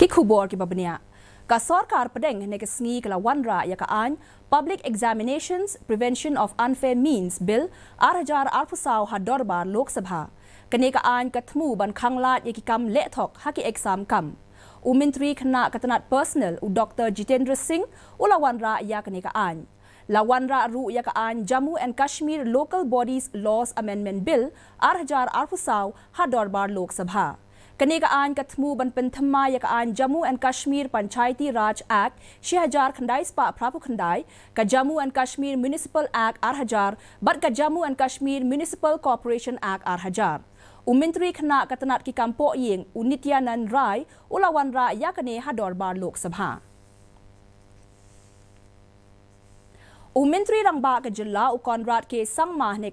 Ki khubor ki babnia. Ka sarkar pedeng ne kesngi kala wanra ya ka an Public Examinations Prevention of Unfair Means Bill 2020 hador bar Lok Sabha. Kene ka an katmu ban khanglat ya ki kam le thok ha ki exam kam. U Mintri khna katanat personal u Dr. Jitendra Singh ula wanra ya kene ka an. La wanra ru ya ka an Jammu and Kashmir Local Bodies Laws Amendment Bill 2020 hador bar Lok Sabha. Kanigaan katmu ban penthama yakaan Jammu and Kashmir Panchayati Raj Act 6000 khandai spa prapu khandai ka Jammu and Kashmir Municipal Act 8000 bat ka Jammu and Kashmir Municipal Corporation Act 8000 Umintri khna katanat ki kampo yeng Unityanan Rai ulawan ra yakane hador bar Lok Sabha. Umintri rangba ka jilla u Conrad ke sangmah ne